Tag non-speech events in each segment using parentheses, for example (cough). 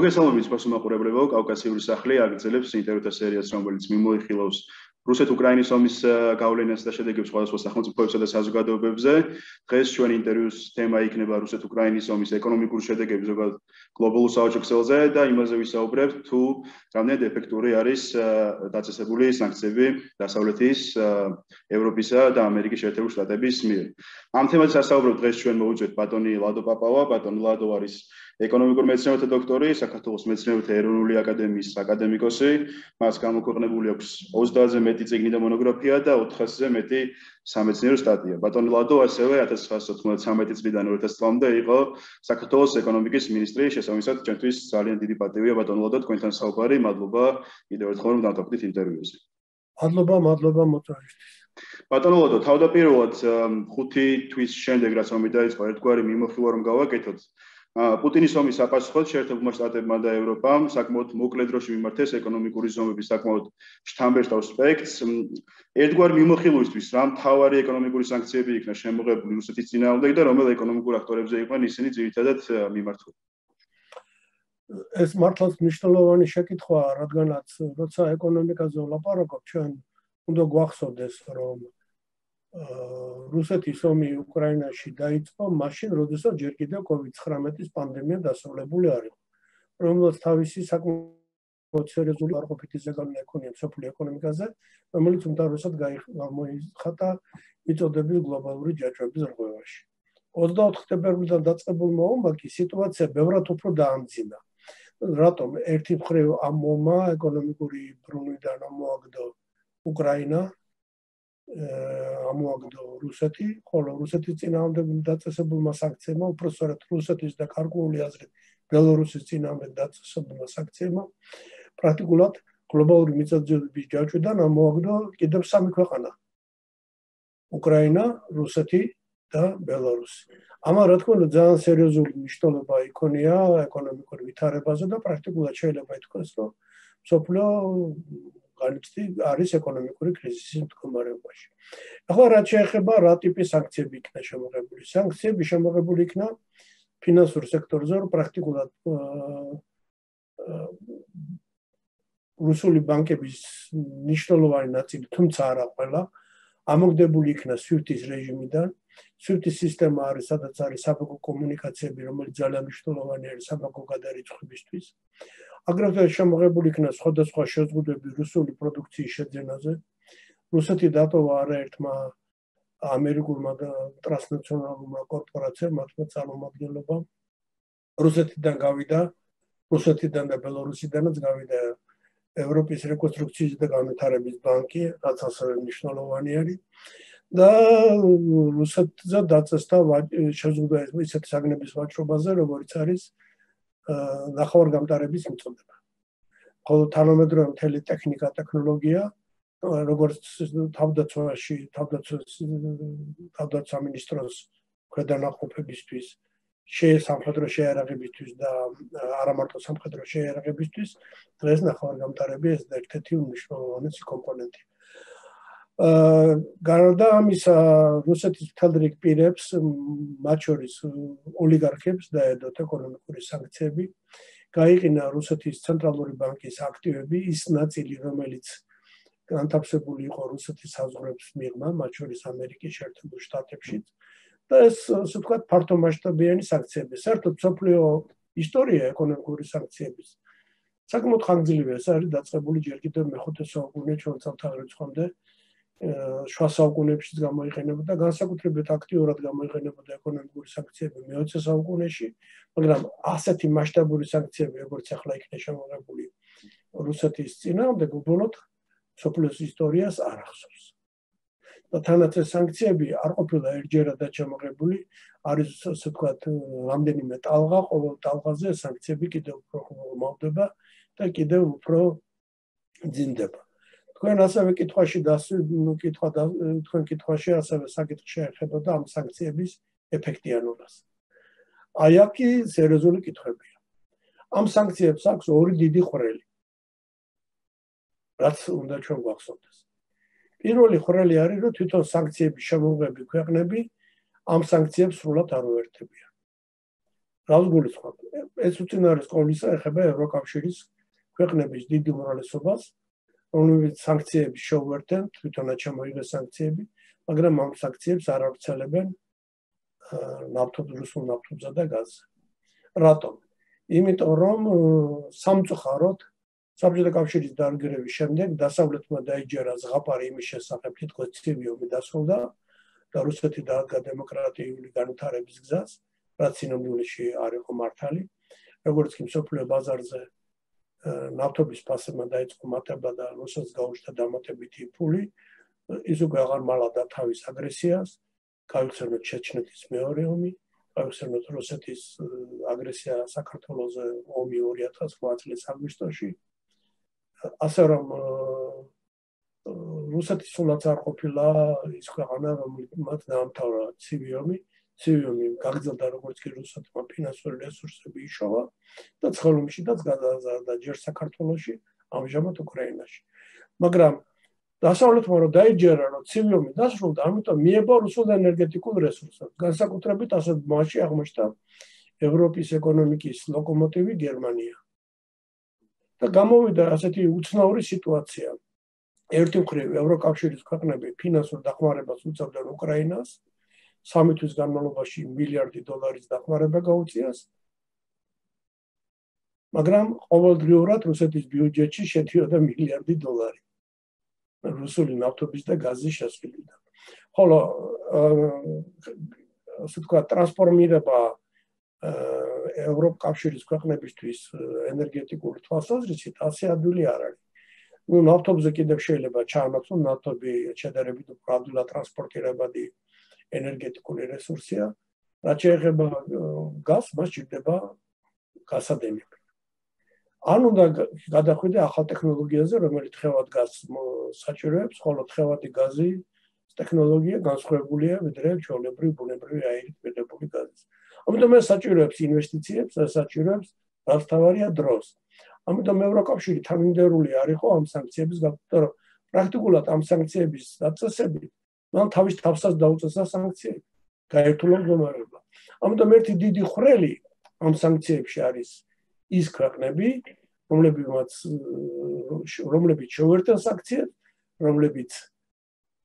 მოგესალმებით ფასუმაყურებლებო, კავკასიური სახლი აგრძელებს ინტერვიუთა სერიას, რომელიც მიმოიხილავს რუსეთ-უკრაინის ომის გავლენას და შედეგებს სხვადასხვა სახელმწიფოებსა და საზოგადოებებზე. დღეს ჩვენი ინტერვიუს თემა იქნება რუსეთ-უკრაინის ომის ეკონომიკური შედეგები ზოგადად გლობალურ საავადმყოფო ქსელზე და იმაზე ვისაუბრებთ თუ რამდენად ეფექტური არის დაწესებული სანქციები დასავლეთის ევროპისა და ამერიკის შეერთებული შტატების მიერ. ამ თემაზე სასაუბრო დღეს ჩვენ მოვუწევთ ბატონი ლადო პაპავა, ბატონი ლადო არის ეკონომიკურ მეცნიერებათა დოქტორი, საქართველოს მეცნიერებათა ეროვნული აკადემიის აკადემიკოსი. მას გამოქვეყნებული აქვს 30-ზე მეტი წიგნი და მონოგრაფია და 400-ზე მეტი სამეცნიერო სტატია. ბატონი ლადო ასევე 1993 წლიდან 2000 წლამდე იყო საქართველოს ეკონომიკის მინისტრი. შესაბამისად, ჩვენთვის ძალიან დიდი პატივია ბატონი ლადო თქვენთან საუბარი. მადლობა კიდევ ერთხელ რომ დავთქვით ინტერვიუზე. მადლობა, მადლობა მოწვევისთვის. ბატონო ლადო, თავდაპირველად 5 თვის შემდეგ რაც ომი დაიწყო, ერთგვარი მიმოხილვა რომ გავაკეთოთ, პუტინის ომის საპასუხოდ შეერთებულმა შტატებმა და ევროპამ საკმაოდ მოკლე დროში მიმართეს ეკონომიკური ზომების საკმაოდ შთამბეჭდავ სპექტს. ერთგვარი მიმოხილვისთვის რა მთავარი ეკონომიკური სანქციები იქნა შემოღებული რუსეთის წინააღმდეგ და რომელ ეკონომიკურ აქტორებზე იყვნენ ისინი ძირითადად მიმართული? ეს მართლაც მნიშვნელოვანი შეკითხვაა, რადგანაც როცა ეკონომიკაზე ვლაპარაკობ, ჩვენ უნდა გვახსოვდეს, რომ რუსეთის ომი უკრაინაში დაიწყო მაშინ, როდესაც ჯერ კიდევ COVID-19-ის პანდემია დასრულებული არ იყო. რომელსაც თავისი საკმაოდ სერიოზული არყოფითი ზეგავლენა ექონია სოფლიო ეკონომიკაზე, რომელიც უმთავრესად გამოიხატა მიწოდების გლობალური ჯაჭვების რღვევაში. 24 თებერვლიდან დაწყებულმა ომმა კი სიტუაცია ბევრად უფრო დაამძინა. რატომ ერთი მხრივ ამ ომმა ეკონომიკური ბრუნვიდან ამოაგდო უკრაინა ამოაგდო რუსეთი, ხოლო რუსეთის წინააღმდეგ დაწესებულმა სანქციებმა, უბრალოდ რუსეთის და კარგული აზრით ბელორუსის წინააღმდეგ დაწესებულმა სანქციებმა პრაქტიკულად გლობალური მიწოდებების ჯაჭვიდან ამოაგდო კიდევ სამი ქვეყანა. უკრაინა, რუსეთი და ბელორუსი. ამან რა თქმა უნდა ძალიან სერიოზული მნიშვნელობა იქონია ეკონომიკურ ვითარებაზე და პრაქტიკულად შეიძლება ითქვას, რომ სოფლო განიცდი არის ეკონომიკური კრიზისის მდგომარეობაში. ახლა რა შეეხება რა ტიპის სანქციები იქნა შემოღებული? სანქციები შემოღებული იქნა ფინანსურ სექტორზე, რომ პრაქტიკულად რუსული ბანკების მნიშვნელოვანი ნაწილი, თუმცა არა ყველა, ამოგდებული იქნა SWIFT-ის რეჟიმიდან. SWIFT-ის სისტემა არის სადაც არის საბანკო კომუნიკაციები, რომელიც ძალიან მნიშვნელოვანია საბანკო გადარიცხვებისთვის. აგრეთვე შემოღებული იქნა სხვადასხვა შეზღუდვები რუსული პროდუქციის შეძენაზე. რუსეთი დატოვა არაერთმა ამერიკულმა და ტრანსნაციონალურმა კორპორაციებმა თქმა წარმომადგენლობა. რუსეთიდან გავიდა, რუსეთიდან და ბელორუსიდანაც გავიდა ევროპის რეკონსტრუქციის და განვითარების ბანკი, რაც ასევე მნიშვნელოვანი არის. და რუსეთზე დაწესდა შეზღუდვა ისეთ საგნების ვაჭრობაზე, როგორც არის ნახევარგამტარების მიწოდება. ხოლო თანამედროვე მთელი ტექნიკა, ტექნოლოგია, როგორც თავდაცვაში, თავდაცვის თავდაცვა მინისტროს ქვედანაყოფებისთვის, შეესამხედრო შეერაღებისთვის და არა მარტო სამხედრო შეერაღებისთვის, დღეს ნახევარგამტარები ეს ერთ-ერთი მნიშვნელოვანი კომპონენტია. გარდა ამისა რუსეთის თალდრიკ პირებს მათ შორის ოლიგარქებს დაედოთ ეკონომიკური სანქციები გაიყინა რუსეთის ცენტრალური ბანკის აქტივები ის ნაწილი რომელიც განთავსებული იყო რუსეთის საზღვრებს მიღმა მათ შორის ამერიკის შეერთებულ შტატებში და ეს ასე ვთქვათ ფართო მასშტაბიანი სანქციები საერთოდ სოფლიო ისტორია ეკონომიკური სანქციების საკმაოდ ხანგრძლივია ეს არის დაწყებული ჯერ კიდევ მეხუთე საუკუნეში ჩვენ წელთაღრიცხვამდე შუა საუკუნეებშიც გამოიყენებოდა განსაკუთრებით აქტიურად გამოიყენებოდა ეკონომიკური სანქციები მე-20 საუკუნეში, მაგრამ ასეთი მასშტაბური სანქციები როგორც ახლა იქნა შემოღებული რუსეთის წინააღმდეგ უბრალოდ სოფლის ისტორიას არ ახსოვს. და თანაც ეს სანქციები არ ყოფილა ერთჯერადაც შემოღებული, არის ასე ვთქვათ, რამდენიმე ტალღა, ყოველ ტალღაზე სანქციები კიდევ უფრო მომდება და კიდევ უფრო ძინდება. თქვენ ასევე კითხვაში კითხვა თქვენ კითხვაში ასევე საკითხი შეეხებოდა ამ სანქციების ეფექტიანობას. აი აქი სერიოზული კითხვებია. ამ სანქციებს აქვს ორი დიდი ხვრელი. რაც უნდა ჩვენ გვახსოვდეს. პირველი ხვრელი არის, რომ თვითონ სანქციების შემოღები ქვეყნები ამ სანქციებს სრულად არ უერთებიან. რას გულისხმობ? ეს უცინარის ყოვლისა ეხება ევროკავშირის ქვეყნების დიდ უმრავლესობას, რომლებიც სანქციების შეუერთდნენ, თვითონაც შემოიღეს სანქციები, მაგრამ ამ სანქციებს არ აღწელებენ ნავთობის რუსულ ნავთობსა და გაზზე. რატომ? იმიტომ რომ სამწუხაროდ საბჭოთა კავშირის დარგრევის შემდეგ დასავლეთმა დაიჯერა ზღაპარი იმის შესახებ თითქოს ცივი ომი დასრულდა და რუსეთი დაადგა დემოკრატიული განვითარების გზას, რაც სინამდვილეში არ იყო მართალი. როგორც კი მსოფლიო ბაზარზე ნავთობის ფასებმა დაიწყო მატება და რუსეთს გაუჩნდა დამატებითი ფული, ის უკვე აღარ მალავდა თავის აგრესიას, გაიხსენოთ ჩეჩნეთის მეორე ომი, გაიხსენოთ რუსეთის აგრესია საქართველოსზე ომი 2008 წლის აგვისტოში. ასე რომ რუსეთის სულაც არ ყოფილა ის ქვეყანა რომელმაც დაამთავრა ცივი ომი, ცივი ომი გაგრძელდა როგორც კი რუსეთმა ფინანსური რესურსები იშოვა და ცხელომში და გადააზარდა ჯერ საქართველოში, ამჟამად უკრაინაში. მაგრამ დასავლეთმა რომ დაიჯერა რომ ცივი ომი დასრულდა, ამიტომ მიება რუსულ ენერგეტიკულ რესურსებს. განსაკუთრებით ასე მასში აღმოჩნდა ევროპის ეკონომიკის ლოკომოტივი გერმანია. და გამოვიდა ასეთი უცნაური სიტუაცია. ერთი მხრივ ევროკავშირის ქვეყნები ფინანსურ დახმარებას უწევდნენ უკრაინას. სამი თვის განმავლობაში მილიარდი დოლარის დახმარება გაუწიას. მაგრამ ყოველდღიურად რუსეთის ბიუჯეტში შედიოდა მილიარდი დოლარი. რუსული ნავთობის და გაზის შესყიდვიდან. ხოლო ასე თქვა ტრანსფორმირება ევროპკავშირის ქვეყნებისთვის ენერგეტიკული თვალსაზრისით ასე ადვილი არ არის. ну ნავთობზე კიდევ შეიძლება ჩაანაცვლონ ნავთობი შედარებით უბრალოდ ტრანსპორტირებადი ენერგეტიკული რესურსია. რაც შეეხება გაზს, მას ჭირდება გასადენები. ან უნდა გადახვიდე ახალ ტექნოლოგიაზე, რომელიც ხევად გაზს საჭიროებს, ხოლო ხევადი გაზი ტექნოლოგია განსხვავებულია ვიდრე ჩვეულებრივი ბუნებრივი აირით მიღებული გაზის. ამიტომ ეს საჭიროებს ინვესტიციებს, საჭიროებს რასთავარია დროს. ამიტომ ევროკავშირი თანმიმდევრული არ იყო ამ სანქციების გაკეთება, რომ პრაქტიკულად ამ სანქციების დაწესებით მან თავის თავსაც დაუწესა სანქციები. გაერთულა მდგომარეობა. ამიტომ ერთი დიდი ხრელი ამ სანქციებში არის ის ქვეყნები, რომლებიც რომლებიც შეუერთდა სანქციებს, რომლებიც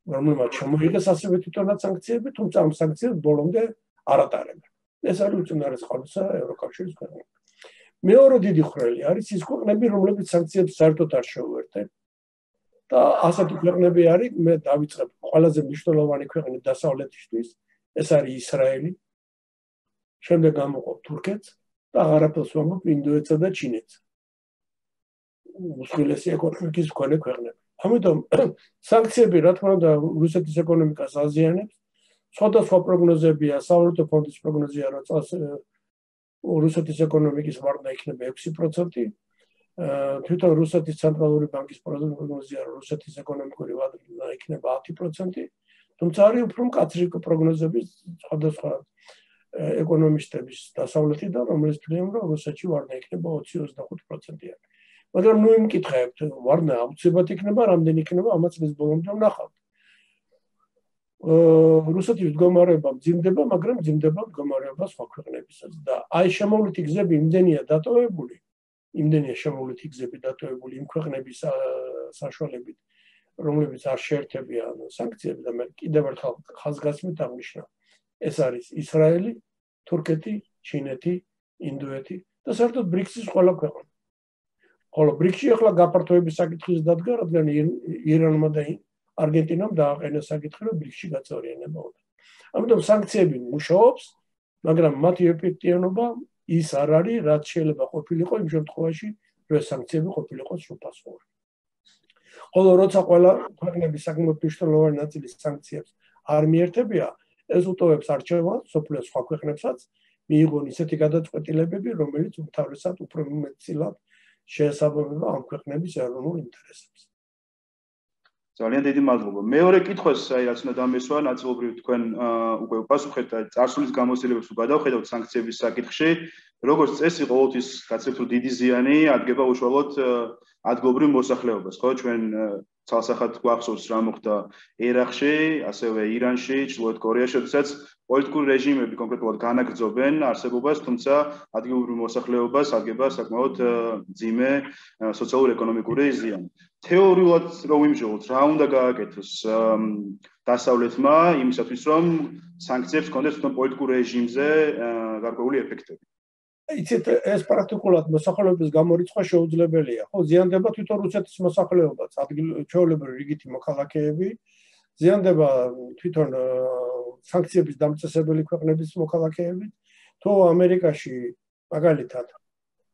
რომლებმაც შემოიღეს ასევე თვითონაც სანქციები, თუმცა ამ სანქციებს ბოლომდე არ ატარებენ. ეს არის უცნაური წყალსა ევროკავშირის ქვეყნები. მეორე დიდი ხრელი არის ის ქვეყნები, რომლებიც სანქციებს საერთოდ არ შეუერთდნენ. ასეთი ქვეყნები არის, მე დავიწყებ ყველაზე მნიშვნელოვანი ქვეყნები დასავლეთისთვის, ეს არის ისრაელი. შემდეგ გამოყოფ თურქეთს, და აღარაფერს ვამბობ ინდოეთსა და ჩინეთს. უცხოელესი ეკონომიკის მქონე ქვეყნები. ამიტომ (clears throat) სანქციები რა თქმა უნდა რუსეთის ეკონომიკას აზიანებს. სხვადასხვა პროგნოზებია, საავადმყოფო ფონდის პროგნოზია, რომ წელს რუსეთის ეკონომიკის ვარდა იქნება 6%. თვითონ რუსეთის ცენტრალური ბანკის პროგნოზია, რომ რუსეთის ეკონომიკური ვარდა იქნება 10%. თუმცა არის უფრო მკაცრი პროგნოზები სხვადასხვა ეკონომისტების დასავლეთიდან, რომელიც თვლიან, რომ რუსეთში ვარნა იქნება 20-25%-იანი. მაგრამ ნუ იმკითხებთ, ვარნა აუცილებლად იქნება, რამდენი იქნება, ამაც ის ბოლომდე ვნახავთ. რუსეთის მდგომარეობა მძიმდება, მაგრამ მძიმდება მდგომარეობა სხვა ქვეყნებისაც და აი შემოვლითი გზები იმდენია დატოვებული, იმდენია შემოვლითი გზები დატოვებული იმ ქვეყნების საშუალებით, რომლებიც არ შეერთებიან სანქციებს და მე კიდევ ერთხელ ხაზგასმით აღნიშნავ. ეს არის ისრაელი, თურქეთი, ჩინეთი, ინდოეთი და საერთოდ ბრიქსის ყველა ქვეყანა. ხოლო ბრიქსი ახლა გაფართოების საკითხის დადგა, რადგან ირანმა და არგენტინამ დააყენეს საკითხი, რომ ბრიქსში გაწევრიანება უნდა. ამიტომ სანქციები მუშაობს, მაგრამ მათი ეფექტიანობა ის არ არის, რაც შეიძლება ყოფილიყო იმ შემთხვევაში, რომ სანქციები ყოფილიყო სრულფასოვანი. ხოლო როცა ყველა ქვეყნების საკმაოდ მნიშვნელოვანი ნაწილი სანქციებს არ მიერთებია, ეს უტოვებს არჩევანს სოფლიოს სხვა ქვეყნებსაც მიიღონ ისეთი გადაწყვეტილებები, რომელიც უმთავრესად უფრო მეტწილად შეესაბამება ამ ქვეყნების ეროვნულ ინტერესებს. ძალიან დიდი მადლობა. მეორე კითხვას აი რაც უნდა დამესვა, ნაწილობრივ თქვენ უკვე პასუხეთ და წარსულის გამოცდილებას უგადავხედავთ სანქციების საკითხში. როგორც წესი, ყოველთვის გაცემთ რომ დიდი ზიანი ადგება უშუალოდ ადგილობრივ მოსახლეობას, ხო? ჩვენ ცალსახად გვახსოვს რა მოხდა ერახში, ასევე ირანში, ჩრდილოეთ კორეაში, როდესაც პოლიტიკური რეჟიმები კონკრეტულად განაგრძობენ არსებობას, თუმცა ადგილობრივ მოსახლეობას აგება საკმაოდ ძიმე სოციალურ-ეკონომიკური ზიანი. თეორიულად რომ ვიმჟღოთ, რა უნდა გააკეთოს დასავლეთმა იმისათვის, რომ სანქციებს კონდეს თვითონ პოლიტიკურ რეჟიმზე გარკვეული ეფექტები? იცით, ეს პრაქტიკულად მოსახლეობის გამორიცხვა შეუძლებელია. ხო, ზიანდება თვითონ რუსეთის მოსახლეობაც, ადგილობრივი რიგითი მოქალაქეები, ზიანდება თვითონ სანქციების დამწესებელი ქვეყნების მოქალაქეები თუ ამერიკაში მაგალითად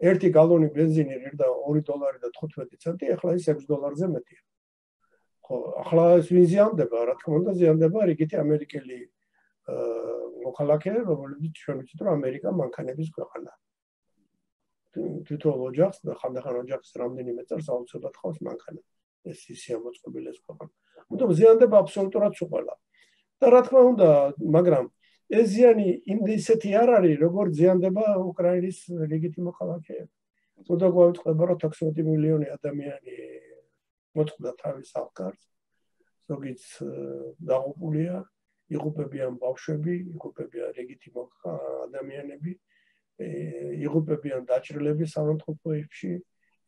ერთი გალონი бенზინი ღირდა 2 დოლარი და 15 ცენტი, ახლა ის 6 დოლარზე მეტია. ხო, ახლა ის ვინ ზიანდება, რა თქმა უნდა, ზიანდება რიგითი ამერიკელი მოქალაქე, რომელიც ჩვენ ვიცით, რომ ამერიკა მანქანების ქვეყანაა. თვითონ ოჯახს და ხანდახან ოჯახს რამდენიმე წელს აუცილებლად ხავს მანქანა. ეს ისე მოწყობილი ეს ქვეყანა. ამიტომ ზიანდება აბსოლუტურად უყველა. და რა თქმა უნდა, მაგრამ ეს ზიანი ისეთი არ არის, როგორც ზიანდება უკრაინის ლეგიტიმო მოქალაქეები. თუნდა გვაიტყობა, რომ 16 მილიონი ადამიანი მოწყდა თავის ალკარს, ზოგიც დაღუპულია, იღუპებიან ბავშვები, იღუპებიან ლეგიტიმო ადამიანები, იღუპებიან დაჭრილები სამონტყოფოებში,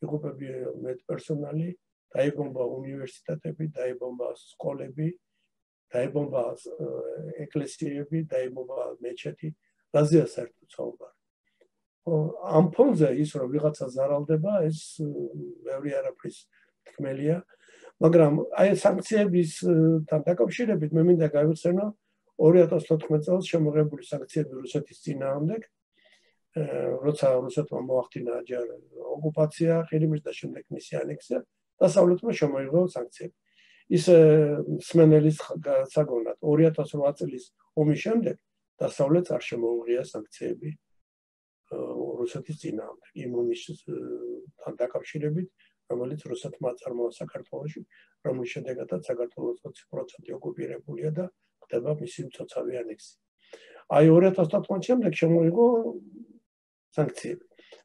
იღუპებიან მედპერსონალი, დაიბომბა უნივერსიტეტები, დაიბომბა სკოლები, დაიბომბა ეკლესიები, დაიბომბა მეჩეთი, რაზეა საერთოდ საუბარი. ამ ფონზე ის რომ ვიღაცა ზარალდება, ეს მეორე არაფრის თქმელია, მაგრამ აი სანქციებისთან დაკავშირებით მე მინდა გავიხსენო 2014 წელს შემოღებული სანქციები რუსეთის წინააღმდეგ, როცა რუსეთმა მოახდინა ჯერ ოკუპაცია, ხილიმის და შემდეგ მისი ანექსია, დასავლეთმა შემოიღო სანქციები. ის სმენელის საგონად 2008 წლის ომის შემდეგ დასავლეთს არ შემოუღია სანქციები რუსეთის ძინავდა იმ ომისთან დაკავშირებით რომელიც რუსეთმა წარმოა საქართველოში რომლის შედეგადაც საქართველოს 20% ოკუპირებულია და ხდება მისი მწოცავი ანექსი. აი 2014 შემდეგ შემოიღო სანქციები.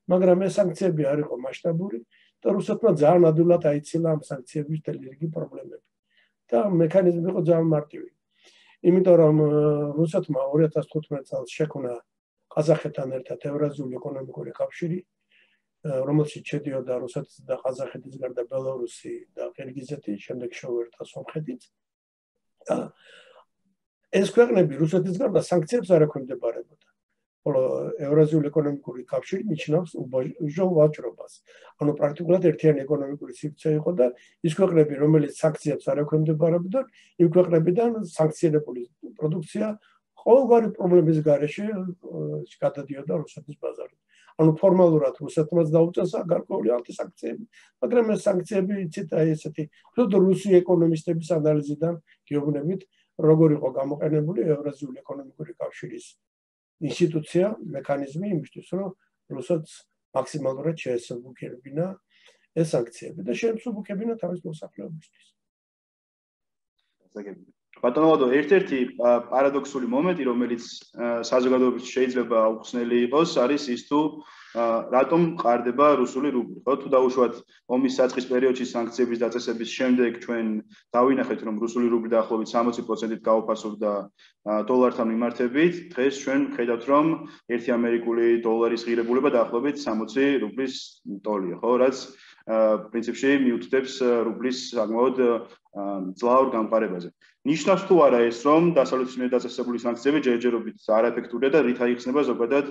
მაგრამ ეს სანქციები არ იყო მასშტაბური და რუსეთმა ძალიან ადვილად აიცილა ამ სანქციების თელირიგი პრობლემები. და მექანიზმი იყო ძალიან მარტივი. იმიტომ რომ რუსეთმა 2015 წელს შექმნა ყაზახეთთან ერთად ევრაზიული ეკონომიკური კავშირი, რომელშიც შედიოდა რუსეთის და ყაზახეთის გარდა ბელარუსი და ყირგიზეთი, შემდეგ შეუერთა სომხეთიც. ეს ქვეყნები რუსეთის გარდა სანქციებს არ ექვემდებარებოდა. ხოლო ევრაზიული ეკონომიკური კავშირი ნიშნავს უჟო ვაჭრობას. ანუ პრაქტიკულად ერთიანი ეკონომიკური სივრცე იყო და ის ქვეყნები, რომელიც სანქციებს არ ექვემდებარებოდა, იმ ქვეყნებიდან სანქციონებული პროდუქცია ყოველგვარი პრობლემის გარეშე გადადიოდა რუსეთის ბაზარზე. ანუ ფორმალურად რუსეთმაც დაუწესა გარკვეული ანტისანქციები, მაგრამ ეს სანქციები იცით აი ესეთი თუნდაც რუსი ეკონომისტების ანალიზიდან გეუბნებით, როგორ იყო გამოყენებული ევრაზიული ეკონომიკური კავშირის ინსტიტუცია, მექანიზმი იმისთვის, რომ რუსეთს მაქსიმალურად შეესაბამებინა ეს სანქციები და შეესაბამებინა თავის მოსახლეობისთვის. ბატონო, ერთ-ერთი პარადოქსული მომენტი, რომელიც საზოგადოებაში შეიძლება აუხსნელი იყოს, არის ის თუ რატომ ყარდება რუსული რუბლი, ხო? თუ დაუშვათ ომის საწყის პერიოდში სანქციების დაწესების შემდეგ ჩვენ დავინახეთ, რომ რუსული რუბლი დაახლოებით 60%-ით გაუფასოვდა დოლართან მიმართებით, დღეს ჩვენ ხედავთ, რომ 1 ამერიკული დოლარის ღირებულება დაახლოებით 60 რუბლის ტოლია, ხო? რაც პრინციპში მიუთითებს რუბლის საკმაოდ ძლაურ გამყარებაზე. ნიშნავს თუ არა ეს, რომ დასავლეთის მიერ დაწესებული სანქციები ჯერჯერობით არაეფექტურია და რით აიხსნება ზოგადად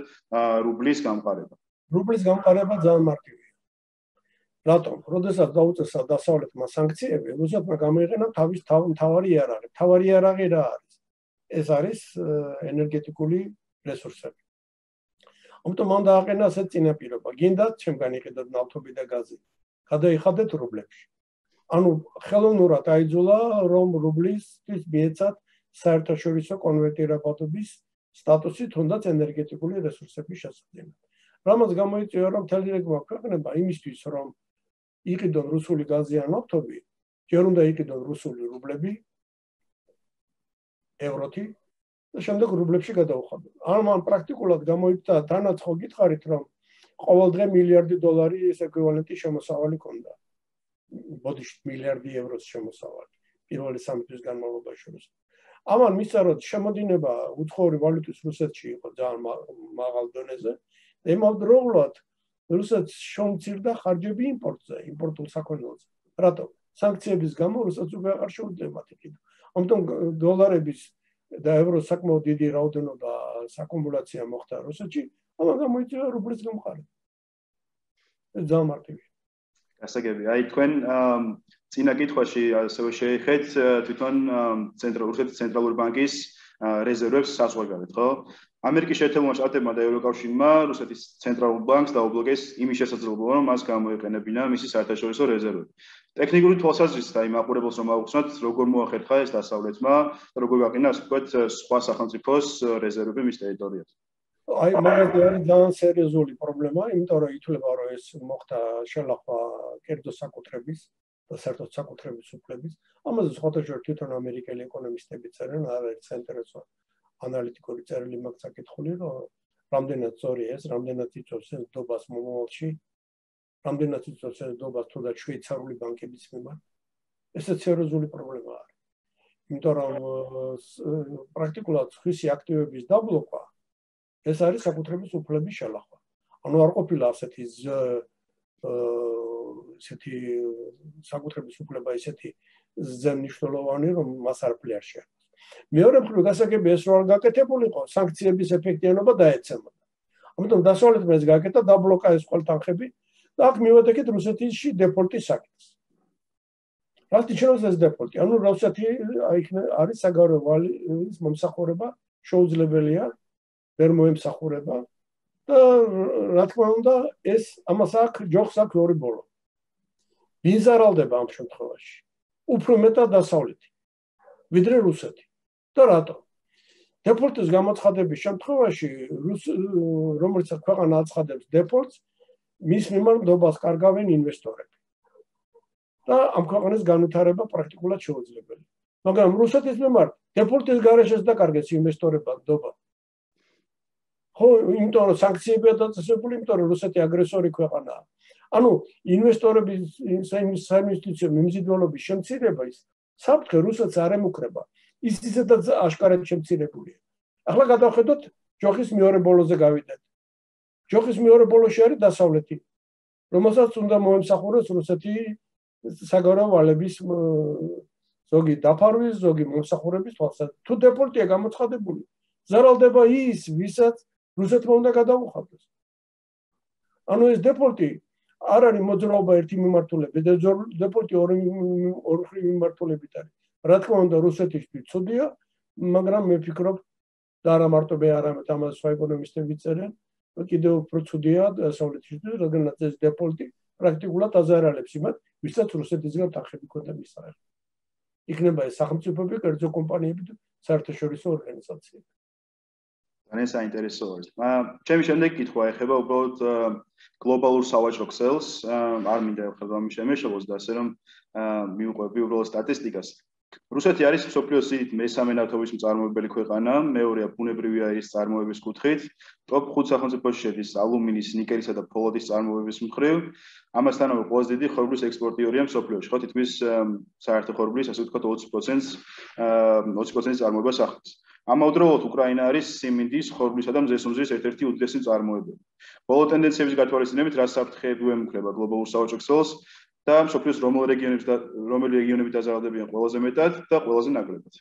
რუბლის გამყარება? რუბლის გამყარება ძალიან მარტივია. რატომ? როდესაც დაუწესა დასავლეთმა სანქციები, რუსეთმა გამოიყენა თავის თავარი იარაღი. თავარი იარაღი რა არის? ეს არის ენერგეტიკული რესურსები. ამიტომ მან დააყენა ასეთ წინაპირობა. გინდა ჩემგან იყიდოთ ნავთობი და გაზი. გადაიხადეთ რუბლებში. ანუ ხელოვნურად აიძულა რომ რუბლისთვის მიეცათ საერთაშორისო კონვერტირებადობის სტატუსი თუნდაც ენერგეტიკული რესურსების შესაძლებლად. რამაც გამოიწვია რომ თელერეგმა ქვეყნება იმისთვის რომ იყიდონ რუსული გაზი ან ნავთობი, ჯერ უნდა იყიდონ რუსული რუბლები ევროთი და შემდეგ რუბლებში გადაუხადონ. ან მან პრაქტიკულად გამოიწვია თანაც ხო გითხარით რომ ყოველ დღე მილიარდი დოლარი ეს ეკვივალენტი შემოსავალი ქონდა. ბოდიში მილიარდი ევროს შემოსავალი პირველი სამი თვის განმავლობაში. ამან მისცა რომ შემოდინება უცხოური ვალუტის რუსეთში იყო ძალიან მაღალ დონეზე და იმავდროულად რუსეთს შომცირდა ხარჯები იმპორტზე, იმპორტულ საქონელზე. რატო? სანქციების გამო რუსეთს უკვე აღარ შეუძლია მათი კიდო. ამიტომ დოლარების და ევროს საკმაოდ დიდი რაოდენობა საკუმულაცია მოხდა რუსეთში, ამან გამოიწვია რუბლის გამყარი. ეს ძალიან მარტივია. გასაგები. აი თქვენ წინა კითხვაში ასევე შეიხეთ თვითონ ცენტრალური ცენტრალური ბანკის რეზერვებს საზღვარგარეთ, ხო? ამერიკის შეერთებულმა შტატებმა და ევროკავშირმა რუსეთის ცენტრალურ ბანკს დაუბლოკეს იმის შესაძლებლობა, რომ მას გამოეყენებინა მისი საერთაშორისო რეზერვები. ტექნიკური თვალსაზრისით აი მაყურებელს რომ აუხსნათ, როგორ მოახერხა ეს დასავლეთმა და როგორ გაყინა ასე ვთქვათ სხვა სახელმწიფოს რეზერვები მის ტერიტორიაზე. აი მაგაზე არის ძალიან სერიოზული პრობლემა, იმიტომ რომ ითვლება რომ ეს მოხდა შელახვა კერძო საკუთრების და საერთოდ საკუთრების უფლების. ამაზე შორის თვითონ ამერიკელი ეკონომისტები წერენ, არის საინტერესო ანალიტიკური წერილი მაგ საკითხული, რომ რამდენად სწორი ეს, რამდენად იწევს ეს დობას მომავალში, რამდენად იწევს ეს დობას თუ და შვეიცარიული ბანკების მიმართ. ესეც სერიოზული პრობლემაა. იმიტომ რომ პრაქტიკულად ხისი აქტივების დაბლოკვა ეს არის საკუთრების უფლების შელახვა. ანუ არ ყოფილა ასეთი ესეთი საკუთრების უფლება ისეთი ზემნიშნულოვანი რომ მას არ ფლიარ შეერთ. მეორე მხრივ გასაგები ეს რო არ გაკეთებულიყო, სანქციების ეფექტიანობა დაეცემა. ამიტომ დასავლეთმა ეს გაკეთა, დაბლოკა ეს ყველთანხები და აქ მივედექეთ რუსეთში დეფოლტის საკითხს. რატო შეიძლება ეს დეფოლტი? ანუ რუსეთი აი არის საგარეო ვალის მომსახურება შეუძლებელია ვერ მოემსახურება. და რა თქმა უნდა ეს ამას აქ ჯოხს აქ ორი ბოლო. ვიზარალდება ამ შემთხვევაში? უფრო მეტად დასავლეთი ვიდრე რუსეთი. და რატო? დეფოლტის გამოცხადების შემთხვევაში რომელიც ქვეყანა აცხადებს დეფოლტს მის მიმართ დობას კარგავენ ინვესტორები. და ამ ქვეყანას განვითარება პრაქტიკულად შეუძლებელია მაგრამ რუსეთის მიმართ დეფოლტის გარეშეც დაკარგეს ინვესტორებად დობა ხო, იმიტომ რომ სანქციებია დაწესებული, იმიტომ რომ რუსეთი აგრესორი ქვეყანაა. ანუ ინვესტორების საინვესტიციო მიმზიდველობის შემცირება ის საფრთხე რუსეთს არ ემუქრება. ის ისედაც აშკარად შემცირებულია. ახლა გადავხედოთ ჯოხის მეორე ბოლოზე გავიდეთ. ჯოხის მეორე ბოლოში არის დასავლეთი, რომელსაც უნდა მოემსახუროს რუსეთი საგარეო ვალების ზოგი დაფარვის, ზოგი მომსახურების თვალსაზრისით. თუ დეპორტია გამოცხადებული, ზარალდება ის, ვისაც რუსეთმა უნდა გადაუხადოს. ანუ ეს დეპორტი არ არის მოძრაობა ერთი მიმართულებით, დეპორტი ორი ორი მიმართულებით არის. რა თქმა უნდა, რუსეთისთვის ცუდია, მაგრამ მე ვფიქრობ და არა მარტო მე არამედ ამას სხვა ეკონომისტები წერენ, კიდევ უფრო ცუდია დასავლეთისთვის, რადგანაც ეს დეპორტი პრაქტიკულად აზარალებს იმათ, ვისაც რუსეთისგან თანხები ქონდა მისაღები. იქნება ეს სახელმწიფოები, კერძო კომპანიები და საერთაშორისო ორგანიზაციები. ძალიან საინტერესო არის. ჩემი შემდეგი კითხვა ეხება უბრალოდ გლობალურ სავაჭრო ქსელს. არ მინდა ეხება ამის შემეშობოს და ასე რომ მიუყვები უბრალოდ სტატისტიკას. რუსეთი არის სოფლიოს სიდით მესამე ნავთობის მწარმოებელი ქვეყანა, მეორეა ბუნებრივი აირის წარმოების კუთხით. ტოპ 5 სახელმწიფოში შედის ალუმინის, ნიკელისა და ფოლადის წარმოების მხრივ. ამასთანავე ყველაზე დიდი ხორბლის ექსპორტიორია სოფლიოში. ხო თითქმის საერთო ხორბლის ასე ვთქვათ 20%-ს 20%-ს წარმოებას ახდენს. ამავდროულად უკრაინა არის სიმინდის, ხორბლისა და მზესუმზის ერთ-ერთი უდიდესი მწარმოებელი. ბოლო ტენდენციების გათვალისწინებით, რა საფრთხეები ემუქრება გლობალურ საოჯო ქსელს და სოფლის რომელ რეგიონებში და რომელი რეგიონები დაზარალდებიან ყველაზე მეტად და ყველაზე ნაკლებად.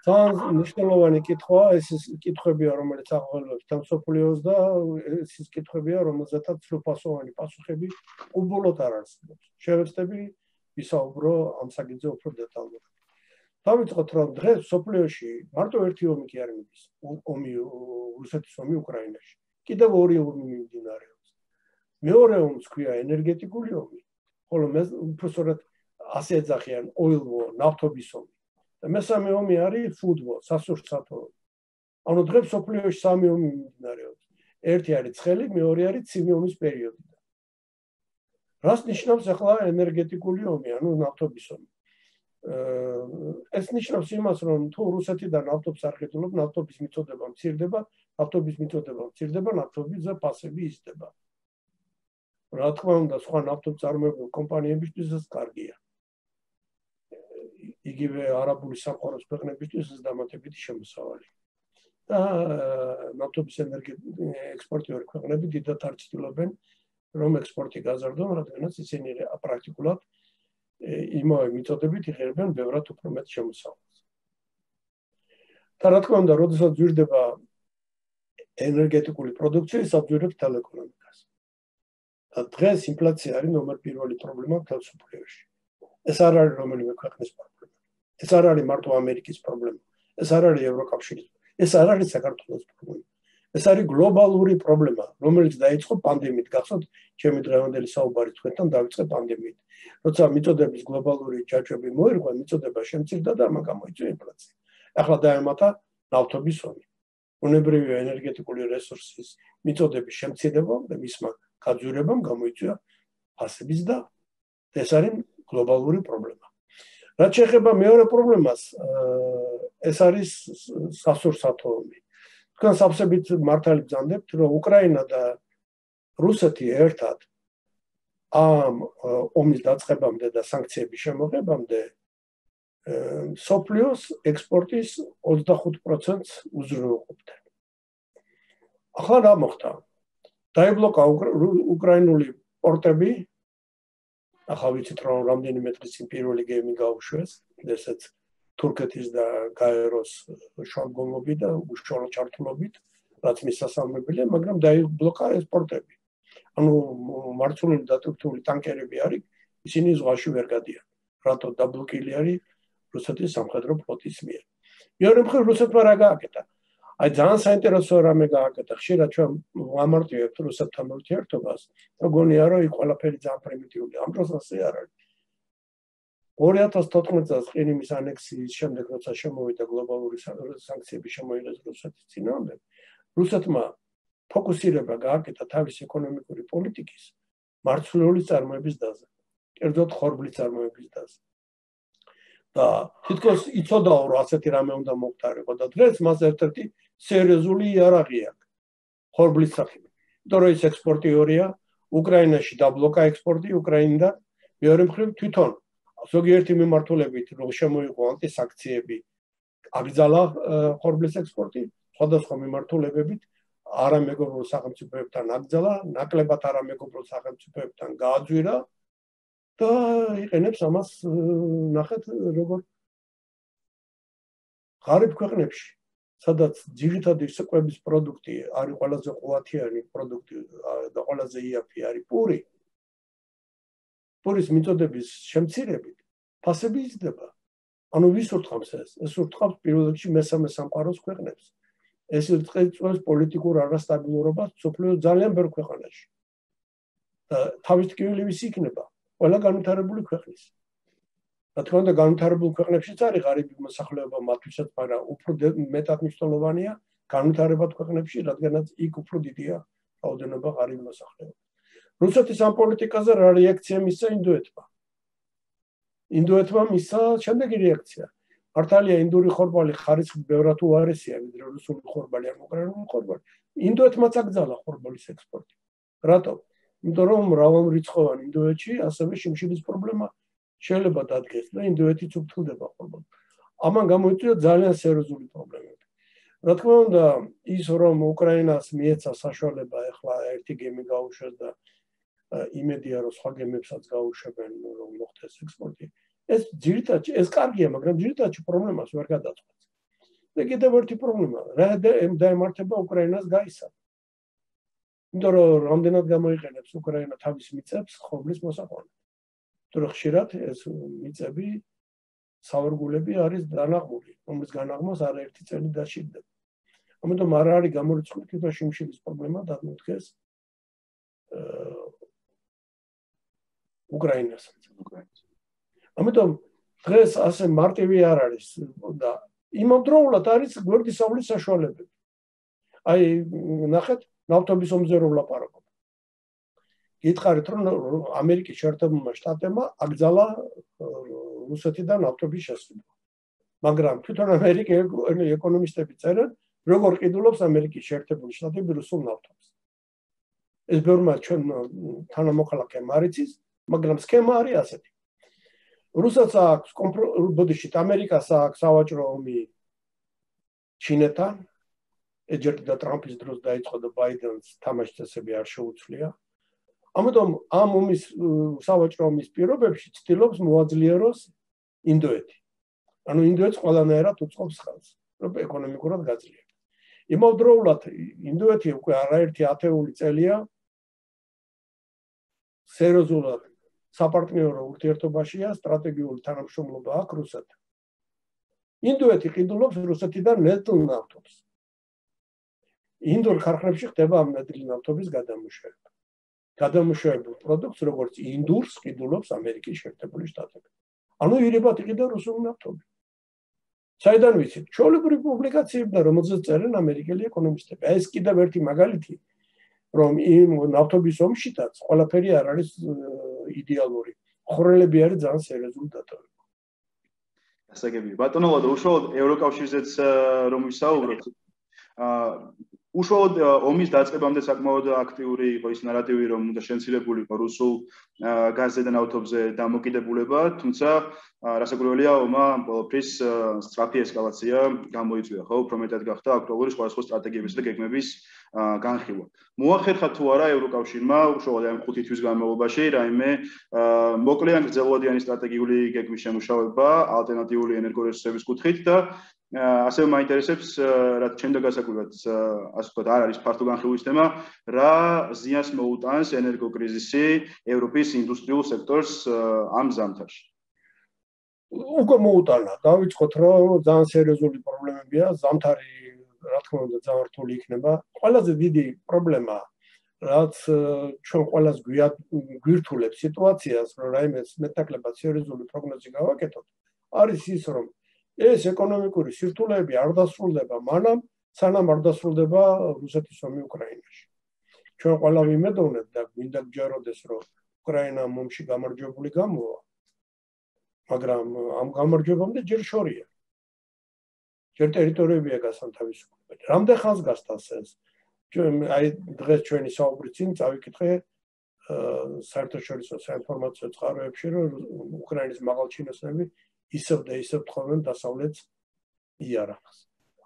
თან მნიშვნელოვანი კითხვა, ეს ის კითხვებია, რომელიც აღავლებს თან სოფლიოს და ეს ის კითხვებია, რომელზეც სრულფასოვანი პასუხები უბოლოდ არ არსებობს. შევეცდები ვისაუბრო ამ საკითხზე უფრო დეტალურად. დავიწყოთ რომ დღეს სოფლიოში მარტო ერთი ომი კი არ მიდის ომი რუსეთის ომი უკრაინაში. კიდევ ორი ომი მიმდინარეობს. მეორე ომს ქვია ენერგეტიკული ომი. ხოლო მე უბრალოდ ასე ეძახიან oil war ნავთობის ომი. და მესამე ომი არის war სასურსათო ანუ დღეს სოფლიოში სამი ომი მიმდინარეობს. ერთი არის ცხელი მეორე არის ცივი ომის პერიოდი რას ნიშნავს ახლა ენერგეტიკული ომი ანუ ნავთობის ომი ეს ნიშნავს იმას, რომ თუ რუსეთიდან ავტობს არ ხეთულობ, ნავთობის მიწოდება მცირდება, ავტობის მიწოდება მცირდება, ნავთობის ზაფასები იზრდება. რა თქმა უნდა, სხვა ნავთობ წარმოებულ კომპანიებისთვის ეს კარგია. იგივე არაბული სამყაროს ქვეყნებისთვის ეს დამატებითი შემოსავალი. და ნავთობის ენერგი ექსპორტიორი ქვეყნები დიდად არ ცდილობენ რომ ექსპორტი გაზარდონ, რადგანაც ისინი პრაქტიკულად იმავე მეთოდებით იღებენ ბევრად უფრო მეტ შემოსავალს. და რა თქმა უნდა, როდესაც ძირდება ენერგეტიკული პროდუქცია, საბჭოებს თელეკონომიკას. და დღეს ინფლაცია არის ნომერ პირველი პრობლემა თელსოფლიოში. ეს არ არის რომელიმე ქვეყნის პრობლემა. ეს არ არის მარტო ამერიკის პრობლემა. ეს არ არის ევროკავშირის. ეს არ არის საქართველოს პრობლემა. ეს არის გლობალური პრობლემა, რომელიც დაიწყო პანდემიით. გახსოვთ, ჩემი დღევანდელი საუბარი თქვენთან დაიწყო პანდემიით. როცა მიწოდების გლობალური ჯაჭვები მოერგვა, მიწოდება შემცირდა და ამან გამოიწვია ინფლაცია. ახლა დაემატა ნავთობის ომი. უნებრივი ენერგეტიკული რესურსის მიწოდების შემცირება და მისმა გაძვირებამ გამოიწვია ფასების და ეს არის გლობალური პრობლემა. რაც შეეხება მეორე პრობლემას, ეს არის სასურსათო ომი. თქვენ საფსებით მართალი ბრძანდებთ, რომ უკრაინა და რუსეთი ერთად ამ ომის დაწყებამდე და სანქციების შემოღებამდე სოფლიოს ექსპორტის 25%-ს უზრუნველყოფდნენ. ახლა რა მოხდა? დაიბლოკა უკრაინული პორტები. ახლა ვიცით რომ რამდენიმე დღის წინ პირველი გეიმი გაუშვეს, ესეც თურქეთის და გაეროს შორგონობით და უშუალო ჩართულობით, რაც მისასალმებელია, მაგრამ დაიბლოკა ეს პორტები. ანუ მართული დატვირთული ტანკერები არის, ისინი ზღვაში ვერ გადიან. რატო დაბლოკილი არის რუსეთის სამხედრო ფლოტის მიერ. მეორე მხრივ რუსეთმა რა გააკეთა? აი ძალიან საინტერესო რამე გააკეთა. ხშირად ჩვენ ვამარტივებთ რუსეთთან ურთიერთობას, მგონია რომ იქ ყველაფერი ძალიან პრიმიტიული. ამ დროს ასე არ არის. 2014 წელს ყირიმის ანექსიის შემდეგ, როცა შემოვიდა გლობალური სანქციები შემოიღეს რუსეთის წინააღმდეგ, რუსეთმა ფოკუსირება გააკეთა თავის ეკონომიკური პოლიტიკის მარცვლეული წარმოების დაზე. კერძოდ ხორბლის წარმოების დაზე. და თითქოს იცოდაო რომ ასეთი რამე უნდა მოხდარიყო და დღეს მას ერთ-ერთი სერიოზული იარაღი აქვს ხორბლის სახით. იმიტომ რომ ეს ექსპორტიორია უკრაინაში დაბლოკა ექსპორტი უკრაინიდან მეორე მხრივ თვითონ ზოგიერთი მიმართულებით რომ შემოიყო ანტისანქციები აკრძალა ხორბლის ექსპორტი სხვადასხვა მიმართულებებით არამეგობრულ სახელმწიფოებთან აკრძალა ნაკლებად არამეგობრულ სახელმწიფოებთან გააძვირა და იყენებს ამას ნახეთ როგორ. ღარიბ ქვეყნებში სადაც ძირითადი საკვების პროდუქტი არის ყველაზე ყუათიანი პროდუქტი და ყველაზე იაფი არის პური პურის მიწოდების შემცირებით ფასები იზრდება ანუ ვის ურთავს ეს ეს ურთავს პირველ რიგში მესამე სამყაროს ქვეყნებს ეს იწვევს პოლიტიკურ არასტაბილურობას სოფლიო ძალიან ბევრ ქვეყანაში და თავის ტკივილი ვის იქნება ყველა განვითარებული ქვეყნის. რა თქმა უნდა, განვითარებულ ქვეყნებშიც არის ღარიბი მოსახლეობა მათთვისაც, მაგრამ უფრო მეტად მნიშვნელოვანია განვითარებად ქვეყნებში, რადგანაც იქ უფრო დიდია რაოდენობა ღარიბი მოსახლეობა. რუსეთის ამ პოლიტიკაზე რა რეაქცია მისცა ინდოეთმა? ინდოეთმა მისცა შემდეგი რეაქცია. მართალია ინდური ხორბალი ხარისხი ბევრად უარესია ვიდრე რუსული ხორბალი ან უკრაინული ხორბალი. ინდოეთმაც აკრძალა ხორბალის ექსპორტი. რატომ? იმიტომ რომ მრავალრიცხოვანი ინდოეთში ასევე შიმშილის პრობლემა შეიძლება დადგეს და ინდოეთიც უფრთხილდება ხოლმე. ამან გამოიწვია ძალიან სერიოზული პრობლემები. რა თქმა უნდა, ის რომ უკრაინას მიეცა საშუალება ახლა ერთი გემი გაუშვეს და იმედია რომ სხვა გემებსაც გაუშვებენ რომ მოხდეს ექსპორტი. ეს ძირითადად ეს კარგია, მაგრამ ძირითადად პრობლემას ვერ გადაწყვეტს. და კიდევ ერთი პრობლემა, რა დაემართება უკრაინას გაისად. იმიტომ რომ რამდენად გამოიყენებს უკრაინა თავის მიწებს ხობლის მოსაყვანად. თუ ხშირად ეს მიწები სავარგულები არის დანაღმული, რომელიც განაღმოს არაერთი წელი დაშიდება. ამიტომ არ არის გამორიცხული თვითონ შიმშილის პრობლემა დაგმოდგეს უკრაინას. ამიტომ დღეს ასე მარტივი არ არის და იმავდროულად არის გვერდისავლის საშუალებები. აი ნახეთ ნავთობის ომზე რო ვლაპარაკობ. გითხარით რომ ამერიკის შეერთებულმა შტატებმა აკრძალა რუსეთიდან ნავთობის შესხება. მაგრამ თვითონ ამერიკის ეკონომისტები წერენ, როგორ ყიდულობს ამერიკის შეერთებული შტატები რუსულ ნავთობს. ეს ბევრმა ჩვენ თანამოქალაქე მარიცის, მაგრამ სქემა არის ასეთი. რუსეთს აქვს ბოდიში ამერიკას აქვს სავაჭრო ომი ჩინეთთან ეჯერტი და ტრამპის დროს დაიწყო და ბაიდენს თამაში წესები არ შეუცვლია. ამიტომ ამ ომის სავაჭრო ომის პირობებში ცდილობს მოაძლიეროს ინდოეთი. ანუ ინდოეთს ყველანაირად უწყობს ხელს რომ ეკონომიკურად გაძლიერდეს იმავდროულად ინდოეთი უკვე არაერთი ათეული წელია სერიოზულად საპარტნიორო ურთიერთობაშია სტრატეგიული თანამშრომლობა აქვს რუსეთთან. ინდოეთი ყიდულობს რუსეთიდან ნედლ ნავთობს. ინდურ ქარხნებში ხდება ამ ნედლ ნავთობის გადამუშავება. გადამუშავებულ პროდუქტს როგორც ინდურს ყიდულობს ამერიკის შეერთებული შტატები. ანუ ირებათ იყიდა რუსული ნავთობი. საიდან ვიცით? ჩოლებური პუბლიკაციებიდან რომელზეც წერენ ამერიკელი ეკონომისტები. ეს კიდევ ერთი მაგალითი რომ იმ ნავთობის ომშიც ყველაფერი არ არის იდეალური. ხრელები არის ძალიან სერიოზული დატოვება. გასაგებია. ბატონო ლადო, უშუალოდ ევროკავშირზეც რომ ვისაუბროთ, აა უშუალოდ ომის დაწყებამდე საკმაოდ აქტიური იყო ის ნარატივი, რომ უნდა შენცილებული იყო რუსულ გაზზე და ნავთობზე დამოკიდებულება, თუმცა რასაკვირველია, ომა ყოველთვის სტრაფი ესკალაცია გამოიწვია, ხო, უფრო მეტად გახდა აქტუალური სხვადასხვა სტრატეგიების და გეგმების განხილვა. მოახერხა თუ არა ევროკავშირმა უშუალოდ ამ ხუთი თვის განმავლობაში რაიმე მოკლე ან გრძელვადიანი სტრატეგიული გეგმის შემუშავება ალტერნატიული ენერგორესურსების კუთხით და ასევე მაინტერესებს რა ჩემდა გასაკვირად ასე ვთქვათ არ არის ფართო განხილვის თემა რა ზიანს მოუტანს ენერგოკრიზისი ევროპის ინდუსტრიულ სექტორს ამ ზამთარში? უკვე მოუტანა. დავიწყოთ რომ ძალიან სერიოზული პრობლემებია. ზამთარი რა თქმა უნდა ძალიან რთული იქნება. ყველაზე დიდი პრობლემა რაც ჩვენ ყოველას გვირთულებს სიტუაციას, რომ რაიმე მეტაკლებად სერიოზული პროგნოზი გავაკეთოთ, არის ის, რომ ეს ეკონომიკური სირთულეები არ დასრულდება მანამ, სანამ არ დასრულდება რუსეთის ომი უკრაინაში. ჩვენ ყველა ვიმედოვნებ და გვინდა გჯეროდეს, რომ უკრაინა მომში გამარჯვებული გამოვა. მაგრამ ამ გამარჯვებამდე ჯერ შორია. ჯერ ტერიტორიებია გასანთავისუფლებელი. რამდენ ხანს გასტანს ეს? ჩვენ აი დღეს ჩვენი საუბრის წინ წავიკითხე საერთაშორისო საინფორმაციო წყაროებში, რომ უკრაინის მაღალჩინოსნები ისევ და ისევ თხოვენ დასავლეთ იარაღს.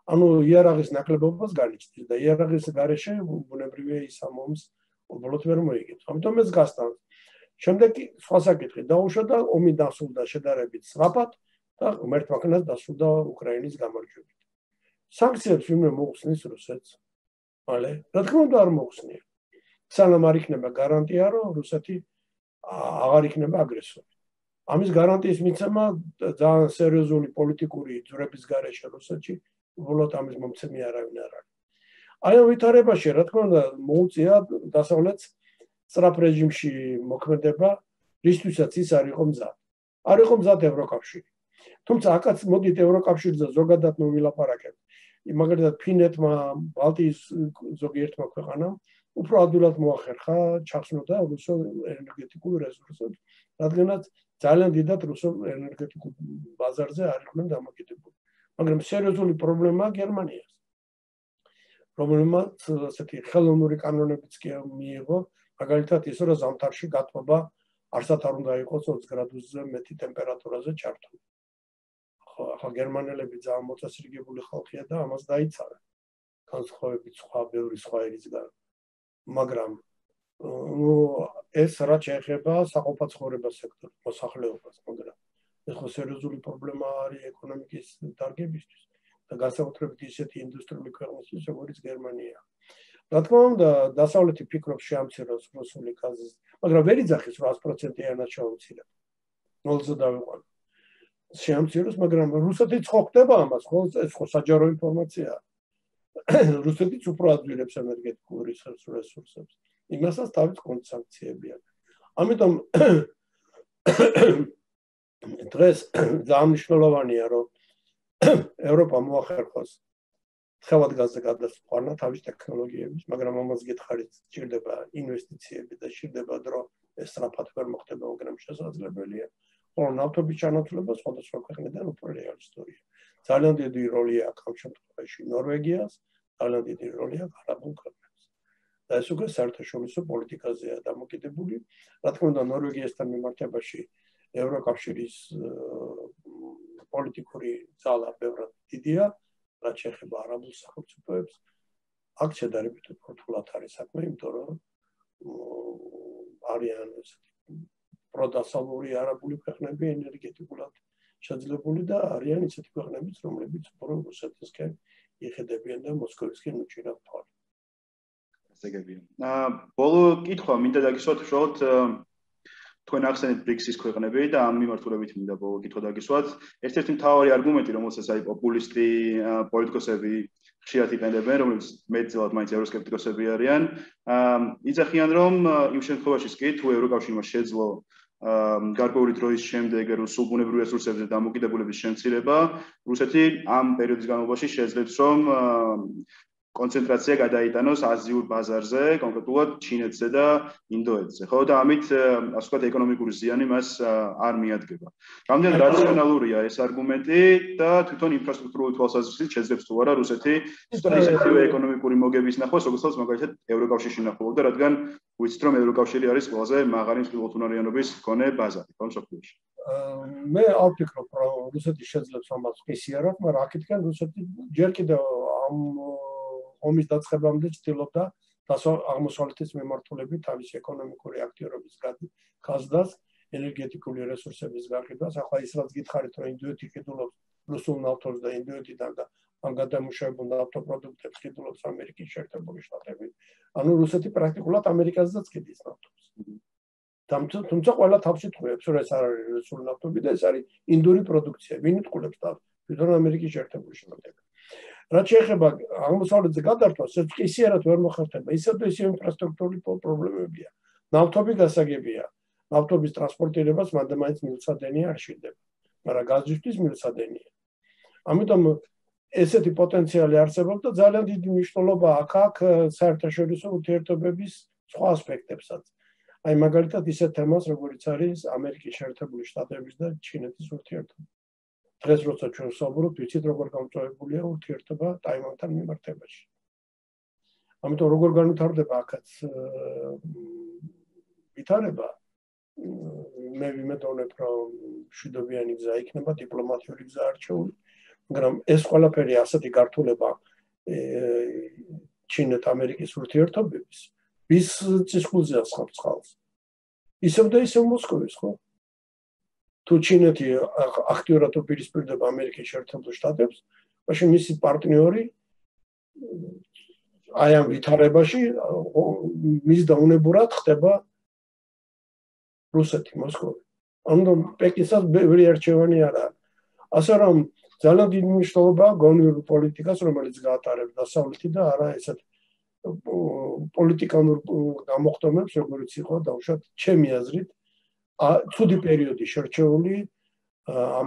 ანუ იარაღის ნაკლებობას განიჩნდეს და იარაღის გარეშე ბუნებრივია ის ამომს უბრალოდ ვერ მოიგებს. ამიტომ ეს გასტანს. შემდეგ სხვა საკითხი დაუშვა და ომი დასრულდა შედარებით სწრაფად. და ღმერთმა ქნას დასრულდა უკრაინის გამარჯვებით. სანქციებს ვინმე მოხსნის რუსეთს? მალე, რა თქმა უნდა არ მოხსნია. სანამ არ იქნება გარანტია, რომ რუსეთი აღარ იქნება აგრესორი. ამის გარანტიის მიცემა ძალიან სერიოზული პოლიტიკური ძვრების გარეშე რუსეთში, უბრალოდ ამის მომცემი არავინ არ არის. აი ამ ვითარებაში, რა თქმა უნდა, მოუწია დასავლეთს სწრაფ რეჟიმში მოქმედება, რისთვისაც ის არ იყო მზად. არ იყო მზად ევროკავშირი. თუმცა აკაც მოდით ევროკავშირზე ზოგადად მოვილაპარაკეთ. მაგალითად ფინეთმა ბალტიის ზოგიერთმა ქვეყანამ უფრო ადვილად მოახერხა ჩახსნოდა რუსულ ენერგეტიკულ რესურსებს, რადგანაც ძალიან დიდად რუსულ ენერგეტიკულ ბაზარზე არ იყვნენ დამოკიდებული. მაგრამ სერიოზული პრობლემაა გერმანიას. პრობლემაა ასეთი ხელოვნური კანონებიც კი მიიღო, მაგალითად ის რომ ზამთარში გათბობა არსად არ უნდა იყოს 20 გრადუსზე მეტი ტემპერატურაზე ჩართული. ხო ახლა გერმანელები ძალიან მოწესრიგებული ხალხია და ამას დაიცავენ განსხვავებით სხვა ბევრი სხვა ერისგან მაგრამ ნუ ეს რა შეეხება საყოფაცხოვრება სექტორს მოსახლეობას მაგრამ ეს ხო სერიოზული პრობლემა არის ეკონომიკის დარგებისთვის და განსაკუთრებით ისეთი ინდუსტრიული ქვეყნისთვის როგორც გერმანია რა თქმა უნდა დასავლეთი ფიქრობს შეამციროს რუსული გაზის მაგრამ ვერ იძახის 100%-იანად შეამცირებს ნოლზე დავიყვანო შეამციროს, მაგრამ რუსეთიც ხო ხდება ამას, ხო? ეს ხო საჯარო ინფორმაციაა. რუსეთიც უფრო ადვილებს ენერგეტიკულ რესურსებს. იმასაც თავის კონსანქციები აქვს. ამიტომ დღეს ძალიან მნიშვნელოვანია, რომ ევროპა მოახერხოს ხელად გაზზე გადასყვანა თავის ტექნოლოგიების, მაგრამ ამას გითხარით, ჭირდება ინვესტიციები და ჭირდება დრო, ეს სწრაფად ვერ მოხდება, მაგრამ შესაძლებელია. ხოლო ნავთობის ჩანაცვლება სხვადასხვა ქვეყნიდან უფრო რეალისტურია. ძალიან დიდი როლი აქვს ამ შემთხვევაში ნორვეგიას, ძალიან დიდი როლი აქვს არაბულ ქვეყნებს. და ეს უკვე საერთაშორისო პოლიტიკაზეა დამოკიდებული. რა თქმა უნდა, ნორვეგიასთან მიმართებაში ევროკავშირის პოლიტიკური ძალა ბევრად დიდია, რაც შეეხება არაბულ სახელმწიფოებს. აქ შედარებით უფრო არის საქმე, იმიტომ რომ არიან ესეთი პროდასალური არაბული ქვეყნები ენერგეტიკულად შეძლებული და არიან ისეთი ქვეყნებიც, რომლებიც უფრო რუსეთისკენ იხედებიან და მოსკოვისკენ უჭირავს თვალს. ასეგებია. აა ბოლო კითხვა მინდა დაგისვათ შოთ თქვენ ახსენეთ ბრიქსის ქვეყნები და ამ მიმართულებით მინდა ბოლო კითხვა დაგისვათ. ერთ-ერთი მთავარი არგუმენტი, რომელსაც აი პოპულისტი პოლიტიკოსები ხშირად იყენებენ, რომელიც მეტწილად მაინც ევროსკეპტიკოსები არიან, აა იცახიან რომ იმ შემთხვევაში კი თუ ევროკავშირმა შეძლო გარკვეული დროის შემდეგ რუსულ ბუნებრივ რესურსებზე დამოკიდებულების შემცირება, რუსეთი ამ პერიოდის განმავლობაში შეძლებს რომ კონცენტრაცია გადაიტანოს აზიურ ბაზარზე, კონკრეტულად ჩინეთზე და ინდოეთზე. ხო და ამით ასე ვთქვათ ეკონომიკური ზიანი მას არ მიადგება. რამდენად რაციონალურია ეს არგუმენტი და თვითონ ინფრასტრუქტურული თვალსაზრისით შეძლებს თუ არა რუსეთი ისეთივე ეკონომიკური მოგების ნახვას, როგორც მაგალითად ევროკავშირში ნახულობდა, რადგან ვიცით რომ ევროკავშირი არის ყველაზე მაღალი მსხვილთუნარიანობის კონე ბაზარი, ხო მსოფლიოში. მე არ ვფიქრობ რომ რუსეთი შეძლებს ამას ყისიარად, მაგრამ აქეთკენ რუსეთი ჯერ კიდევ ამ ომის დაწყებამდე ცდილობდა აღმოსავლეთის მიმართულებით თავის ეკონომიკური აქტიურობის გაზდას, ენერგეტიკული რესურსების გაყიდვას. ახლა ის რაც გითხარით, რომ ინდოეთი ყიდულობს რუსულ ნავთობს და ინდოეთიდან და ამ გადამუშავებულ ნავთობპროდუქტებს ყიდულობს ამერიკის შეერთებული შტატები. ანუ რუსეთი პრაქტიკულად ამერიკაზეც ყიდის ნავთობს. თუმცა ყველა თავში თხოვებს, რომ ეს არ არის რუსული ნავთობი და ეს არის ინდური პროდუქცია. ვინ იტყულებს თავს? თვითონ ამერიკის შეერთებული შტატები. რაც შეეხება აღმოსავლეთზე გადართვას, ეს ყისიერად ვერ მოხერხდება. ისე თუ ისე ინფრასტრუქტურული პრობლემებია. ნავთობი გასაგებია. ნავთობის ტრანსპორტირებას მანდამაინც მილსადენი არ შეიძლება. მაგრამ გაზისთვის მილსადენია. ამიტომ ესეთი პოტენციალი არსებობს და ძალიან დიდი მნიშვნელობა აქვს აქ საერთაშორისო ურთიერთობების სხვა ასპექტებსაც. აი მაგალითად ისეთ თემას, როგორიც არის ამერიკის შეერთებული შტატების და ჩინეთის ურთიერთობა. დღეს როცა ჩვენ საუბრობთ, ვიცით როგორ გამწვავებულია ურთიერთობა ტაივანთან მიმართებაში. ამიტომ როგორ განვითარდება აქაც ვითარება მე ვიმედოვნებ რომ შვიდობიანი გზა იქნება დიპლომატიური გზა არჩეული მაგრამ ეს ყველაფერი ასეთი გართულება ჩინეთ-ამერიკის ურთიერთობების ვის ცისკულზე ასხამს ხალხს. ისევ და ისევ მოსკოვის ხო? თუ ჩინეთი აქტიურად უპირისპირდება ამერიკის შეერთებულ შტატებს, მაშინ მისი პარტნიორი აი ამ ვითარებაში მის დაუნებურად ხდება რუსეთი, მოსკოვი. ანუ პეკინსაც ბევრი არჩევანი არ არის. ასე რომ ძალიან დიდი მნიშვნელობა გონიურ პოლიტიკას, რომელიც გაატარებს დასავლეთი და არა ესეთ პოლიტიკანურ გამოხდომებს, როგორც იყო დაუშვათ ჩემი აზრით, ცუდი პერიოდი შერჩეული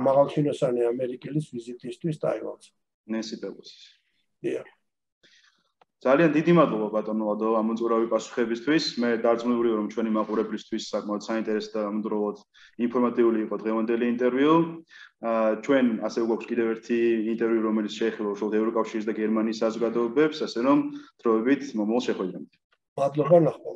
მაღალჩინოსანი ამერიკელის ვიზიტისთვის ტაივანს. ნესი პელოსის. დიახ. ძალიან დიდი მადლობა ბატონო ლადო ამ უძრავი პასუხებისთვის. მე დარწმუნებული ვარ რომ ჩვენი მაყურებლისთვის საკმაოდ საინტერესო და ამდროულად ინფორმატიული იყო დღევანდელი ინტერვიუ. აა ჩვენ ასე გვაქვს კიდევ ერთი ინტერვიუ რომელიც შეეხება უშუალოდ ევროკავშირის და გერმანიის საზოგადოებებს, ასე რომ დროებით მომავალ შეხვედრამდე. მადლობა ნახო.